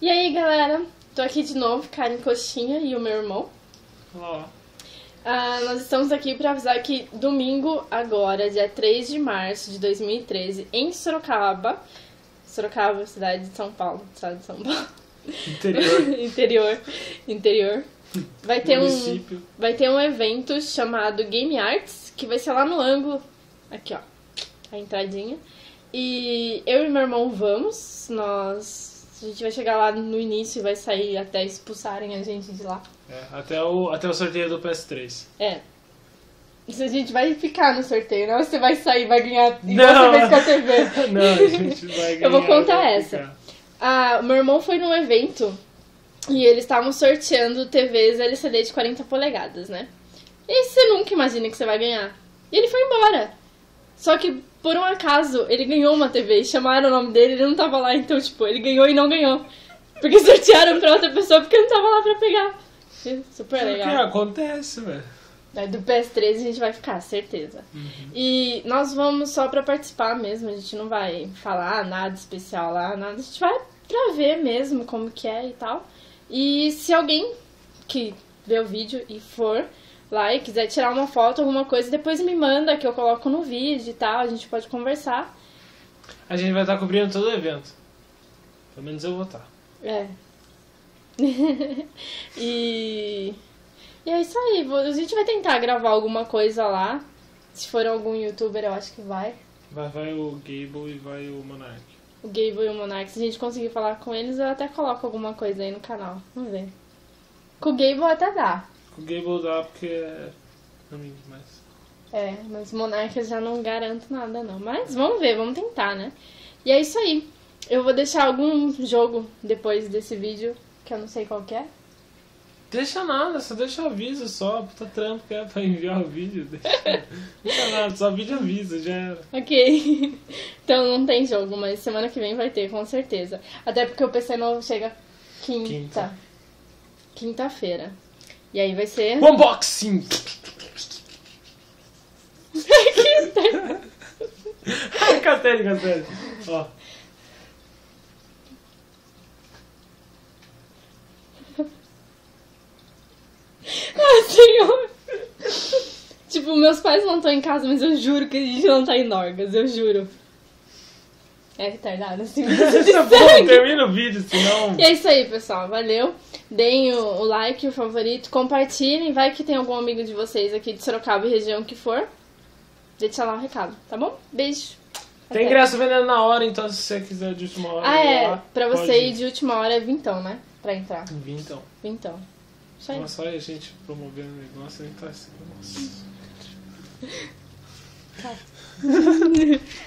E aí, galera? Tô aqui de novo, Karen Coxinha e o meu irmão. Olá. Ah, nós estamos aqui para avisar que domingo, agora, dia 3 de março de 2013, em Sorocaba, Sorocaba, cidade de São Paulo, estado de São Paulo, Interior. interior, interior, vai ter um vai ter um evento chamado Game Arts, que vai ser lá no ângulo, aqui ó, a entradinha. E eu e meu irmão vamos, nós a gente vai chegar lá no início e vai sair até expulsarem a gente de lá. É, até, o, até o sorteio do PS3. É. Isso a gente vai ficar no sorteio, não você vai sair, vai ganhar e Não. você vai com a TV. Não, a gente vai ganhar. Eu vou contar essa. ficar. Ah, meu irmão foi num evento e eles estavam sorteando TVs LCD de 40 polegadas, né? E você nunca imagina que você vai ganhar. E ele foi embora. Só que, por um acaso, ele ganhou uma TV. Chamaram o nome dele, ele não tava lá. Então, tipo, ele ganhou e não ganhou. Porque sortearam pra outra pessoa porque não tava lá pra pegar. Super O que legal. acontece, velho? Do PS3 a gente vai ficar, certeza. E nós vamos só pra participar mesmo, a gente não vai falar nada especial lá, nada. A gente vai pra ver mesmo como que é e tal. E se alguém que vê o vídeo e for lá e quiser tirar uma foto, alguma coisa, depois me manda que eu coloco no vídeo e tal, a gente pode conversar. A gente vai estar cobrindo todo o evento. Pelo menos eu vou estar. É. e... e é isso aí. A gente vai tentar gravar alguma coisa lá. Se for algum youtuber, eu acho que vai. Vai, vai o Gable e vai o Monark. O Gable e o Monark. Se a gente conseguir falar com eles, eu até coloco alguma coisa aí no canal. Vamos ver. Com o Gable até dá. O Gable dá porque é amigo, mas. É, mas Monark eu já não garanto nada, não. Mas vamos ver, vamos tentar, né? E é isso aí. Eu vou deixar algum jogo depois desse vídeo, que eu não sei qual que é. Deixa nada, só deixa aviso só, puta trampo que é pra enviar o vídeo. Deixa, deixa nada, só vídeo aviso, já era. Ok. então não tem jogo, mas semana que vem vai ter, com certeza. Até porque o PC novo chega quinta. Quinta. Quinta-feira. E aí vai ser. Unboxing! Ai, castelo, castelo. Ó, Ah, senhor! tipo, meus pais não estão em casa, mas eu juro que a gente não tá em Norgas, eu juro. É retardado, assim. Tá bom, termina o vídeo, senão. E é isso aí, pessoal. Valeu. Deem o, o like, o favorito, compartilhem. Vai que tem algum amigo de vocês aqui de Sorocaba e região que for. Deixa lá o recado, tá bom? Beijo. Tem Até. ingresso vendendo na hora, então se você quiser de última hora. Ah, é. lá, Pra pode você ir de última hora é vintão, né? Pra entrar. Vim, então. Vintão. Isso aí. Nossa, só a gente promovendo o negócio, a gente tá assim. Nossa.